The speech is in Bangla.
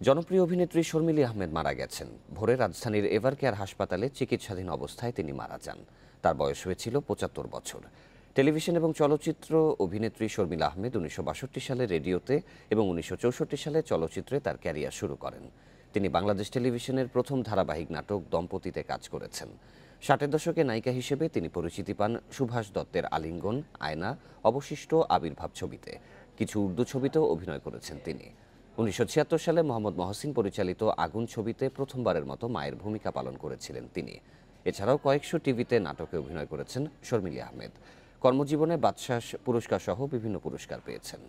জনপ্রিয় অভিনেত্রী শর্মিলি আহমেদ মারা গেছেন। ভোরে রাজধানীর এভার কেয়ার হাসপাতালে চিকিৎসাধীন অবস্থায় তিনি মারা যান। তার বয়স হয়েছিল পঁচাত্তর বছর। টেলিভিশন এবং চলচ্চিত্র অভিনেত্রী শর্মিলা আহমেদ উনিশশো বাষট্টি সালে রেডিওতে এবং উনিশশো চৌষট্টি সালে চলচ্চিত্রে তার ক্যারিয়ার শুরু করেন। তিনি বাংলাদেশ টেলিভিশনের প্রথম ধারাবাহিক নাটক দম্পতিতে কাজ করেছেন। ষাটের দশকে নায়িকা হিসেবে তিনি পরিচিতি পান সুভাষ দত্তের আলিঙ্গন, আয়না, অবশিষ্ট আবির্ভাব ছবিতে। কিছু উর্দু ছবিতেও অভিনয় করেছেন তিনি। উনিশশো ছিয়াত্তর সালে মোহাম্মদ মহসিন পরিচালিত আগুন ছবিতে প্রথমবারের মতো মায়ের ভূমিকা পালন করেছিলেন তিনি। এছাড়াও কয়েকশো টিভিতে নাটকে অভিনয় করেছেন শর্মিলি আহমেদ। কর্মজীবনে বাদশাহ পুরস্কার সহ বিভিন্ন পুরস্কার পেয়েছেন।